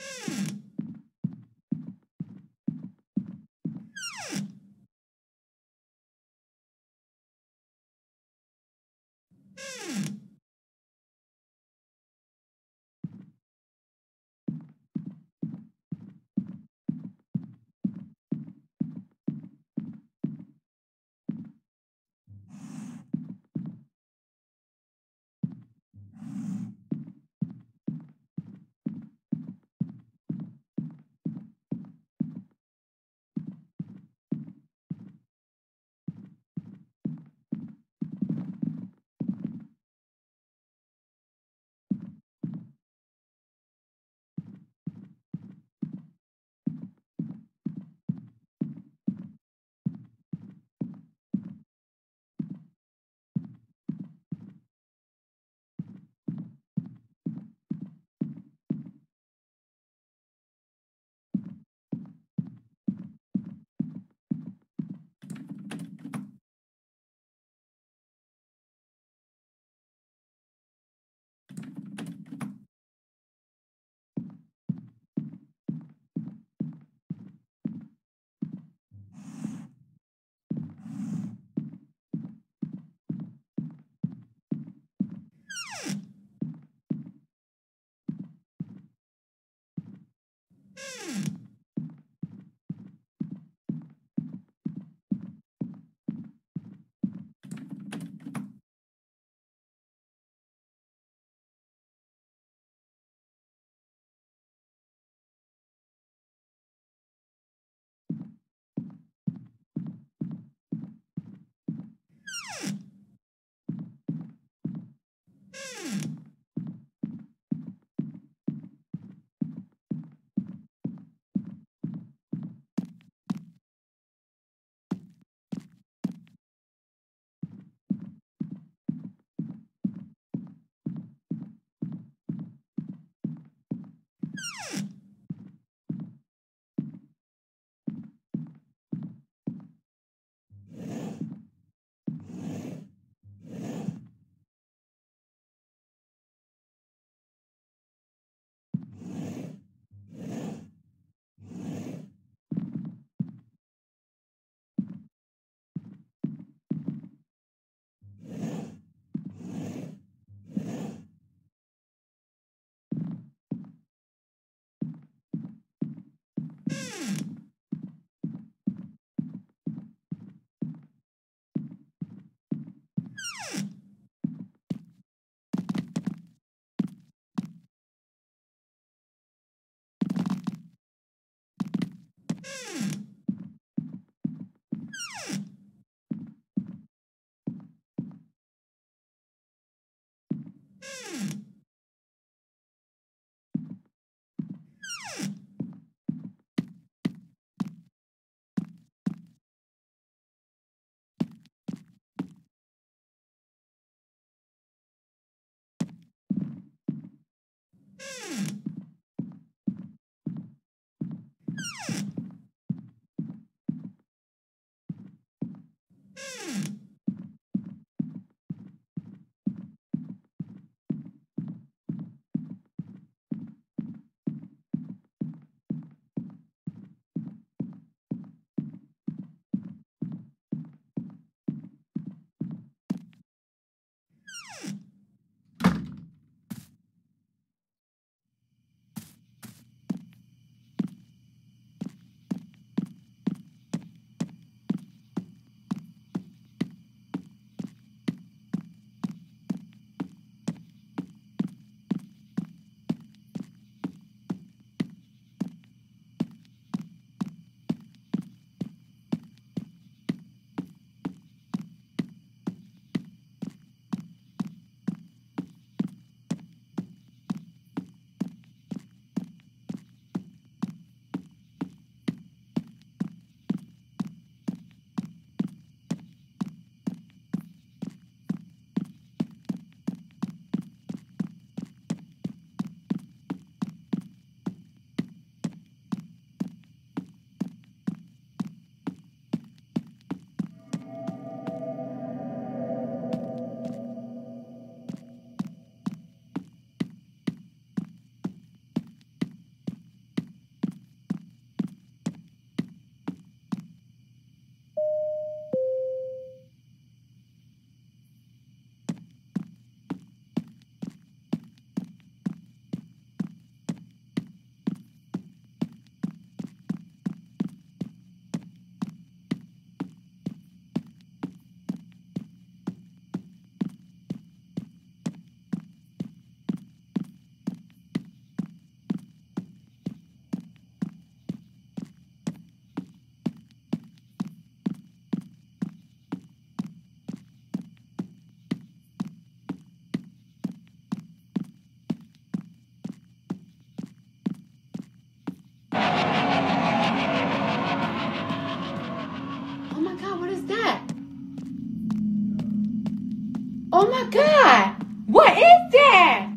Hmm. Hmm. Mm-hmm. What is that?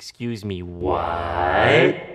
Excuse me, what?